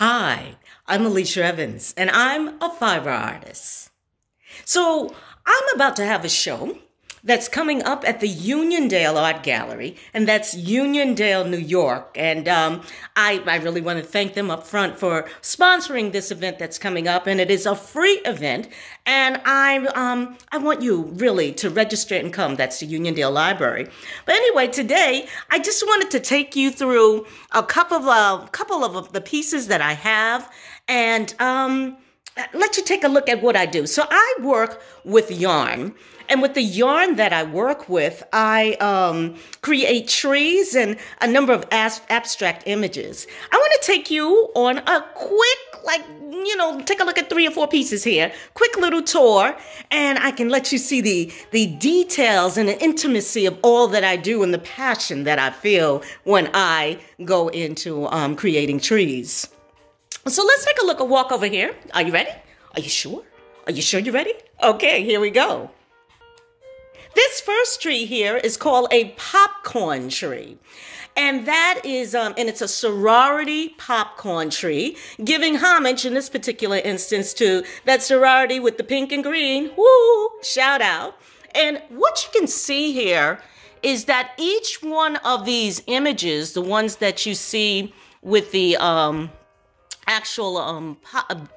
Hi, I'm Alicia Evans, and I'm a fiber artist. So, I'm about to have a show that's coming up at the Uniondale Art Gallery, and that's Uniondale, New York. And um, I, I really want to thank them up front for sponsoring this event that's coming up, and it is a free event. And I, um, I want you really to register and come. That's the Uniondale Library. But anyway, today I just wanted to take you through a couple of uh, couple of the pieces that I have, and um, let you take a look at what I do. So I work with yarn. And with the yarn that I work with, I um, create trees and a number of abstract images. I want to take you on a quick, like, you know, take a look at three or four pieces here. Quick little tour, and I can let you see the, the details and the intimacy of all that I do and the passion that I feel when I go into um, creating trees. So let's take a look, a walk over here. Are you ready? Are you sure? Are you sure you're ready? Okay, here we go. This first tree here is called a popcorn tree. And that is, um, and it's a sorority popcorn tree, giving homage in this particular instance to that sorority with the pink and green. Woo! Shout out. And what you can see here is that each one of these images, the ones that you see with the, um, actual um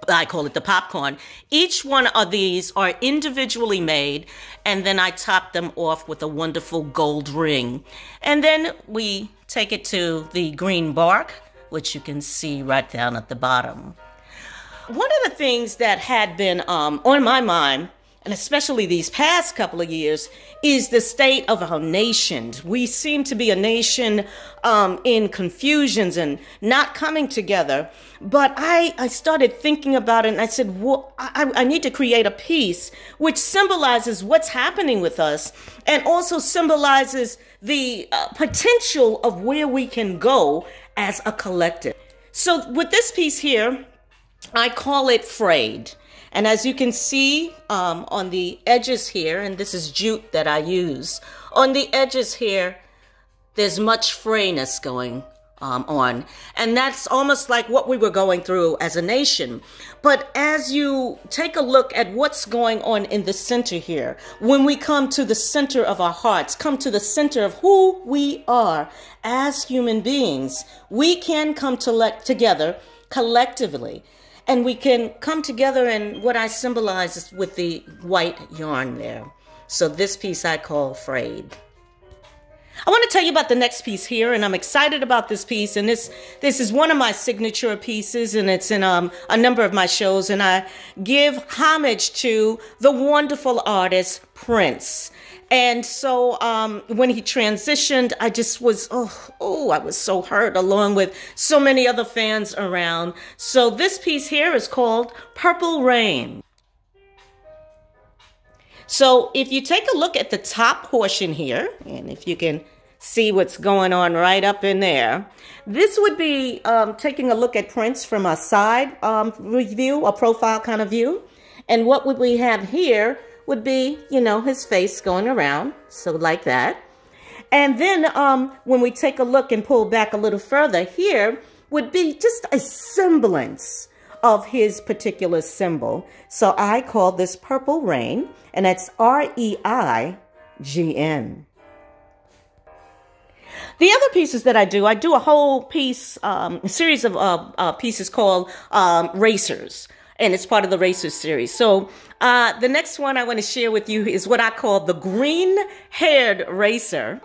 I call it the popcorn. Each one of these are individually made and then I top them off with a wonderful gold ring. And then we take it to the green bark, which you can see right down at the bottom. One of the things that had been um, on my mind and especially these past couple of years, is the state of our nation. We seem to be a nation um, in confusions and not coming together. But I, I started thinking about it and I said, well, I, I need to create a piece which symbolizes what's happening with us and also symbolizes the uh, potential of where we can go as a collective. So with this piece here, I call it frayed. And as you can see um, on the edges here, and this is jute that I use, on the edges here, there's much frayness going um, on. And that's almost like what we were going through as a nation. But as you take a look at what's going on in the center here, when we come to the center of our hearts, come to the center of who we are as human beings, we can come to together collectively and we can come together and what I symbolize with the white yarn there. So this piece I call frayed. I want to tell you about the next piece here, and I'm excited about this piece. And this this is one of my signature pieces, and it's in um, a number of my shows. And I give homage to the wonderful artist Prince. And so um, when he transitioned, I just was, oh, oh, I was so hurt along with so many other fans around. So this piece here is called Purple Reign. So if you take a look at the top portion here, and if you can see what's going on right up in there, this would be um, taking a look at Prince from a side um, view, a profile kind of view. And what would we have here would be, you know, his face going around. So like that. And then um, when we take a look and pull back a little further here would be just a semblance of his particular symbol. So I call this purple reign and that's R-E-I-G-N. The other pieces that I do, I do a whole piece, um, series of uh, uh, pieces called um, Racers and it's part of the Racers series. So uh, the next one I want to share with you is what I call the green haired racer.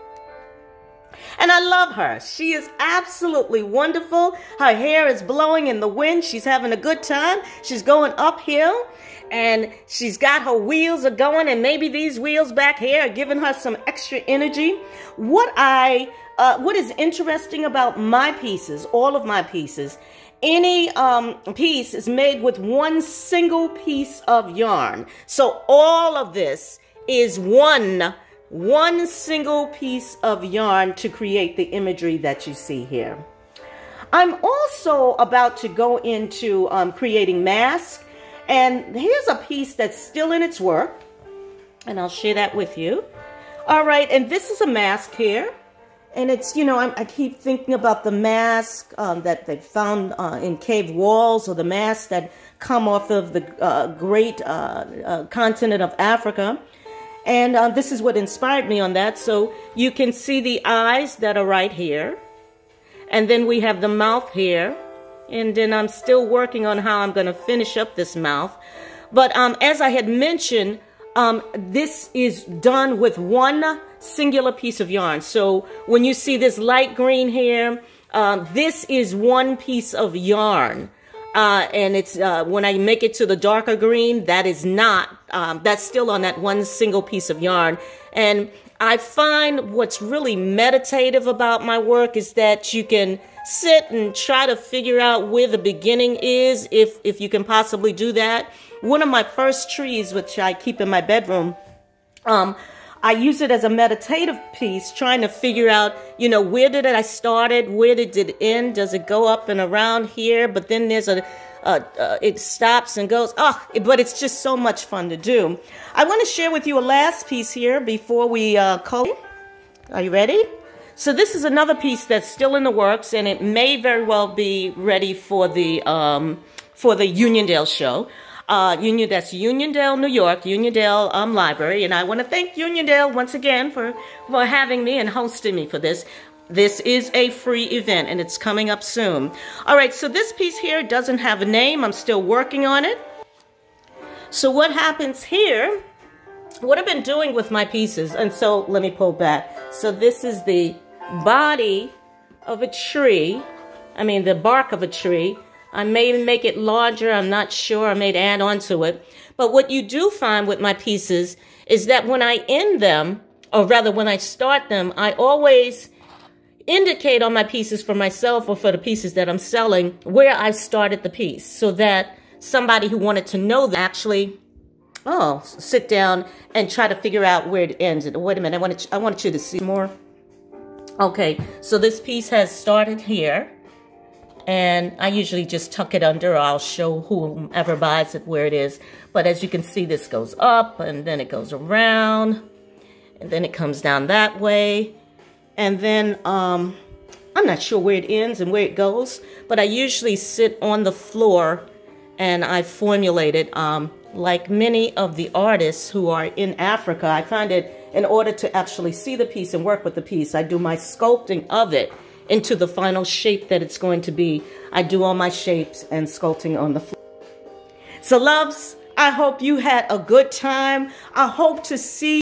And I love her. She is absolutely wonderful. Her hair is blowing in the wind. She's having a good time. She's going uphill and she's got her wheels are going and maybe these wheels back here are giving her some extra energy. What I uh, what is interesting about my pieces, all of my pieces, any um, piece is made with one single piece of yarn. So all of this is one, one single piece of yarn to create the imagery that you see here. I'm also about to go into um, creating masks. And here's a piece that's still in its work. And I'll share that with you. All right, and this is a mask here. And it's you know I, I keep thinking about the mask um, that they found uh, in cave walls or the masks that come off of the uh, great uh, uh continent of Africa. And uh, this is what inspired me on that. So you can see the eyes that are right here. And then we have the mouth here. And then I'm still working on how I'm going to finish up this mouth. But um, as I had mentioned, um, this is done with one singular piece of yarn. So when you see this light green here, um, this is one piece of yarn. Uh, and it's uh, when I make it to the darker green, that is not, um, that's still on that one single piece of yarn. And I find what's really meditative about my work is that you can sit and try to figure out where the beginning is, if, if you can possibly do that. One of my first trees, which I keep in my bedroom, um, I use it as a meditative piece, trying to figure out, you know, where did I started, where did it end? Does it go up and around here? But then there's a, it stops and goes. Oh, but it's just so much fun to do. I want to share with you a last piece here before we uh, call. Are you ready? So this is another piece that's still in the works, and it may very well be ready for the um, for the Uniondale show uh, Union, that's Uniondale, New York, Uniondale um, Library. And I want to thank Uniondale once again for, for having me and hosting me for this. This is a free event and it's coming up soon. All right, so this piece here doesn't have a name. I'm still working on it. So what happens here, what I've been doing with my pieces, and so let me pull back. So this is the body of a tree, I mean the bark of a tree, I may make it larger. I'm not sure. I may add on to it. But what you do find with my pieces is that when I end them, or rather when I start them, I always indicate on my pieces for myself or for the pieces that I'm selling where I started the piece so that somebody who wanted to know that actually, oh, sit down and try to figure out where it ends. Wait a minute, I wanted, I wanted you to see more. Okay, so this piece has started here and I usually just tuck it under I'll show whomever buys it where it is. But as you can see, this goes up and then it goes around and then it comes down that way. And then um, I'm not sure where it ends and where it goes, but I usually sit on the floor and I formulate it um, like many of the artists who are in Africa. I find it in order to actually see the piece and work with the piece, I do my sculpting of it into the final shape that it's going to be. I do all my shapes and sculpting on the floor. So loves, I hope you had a good time. I hope to see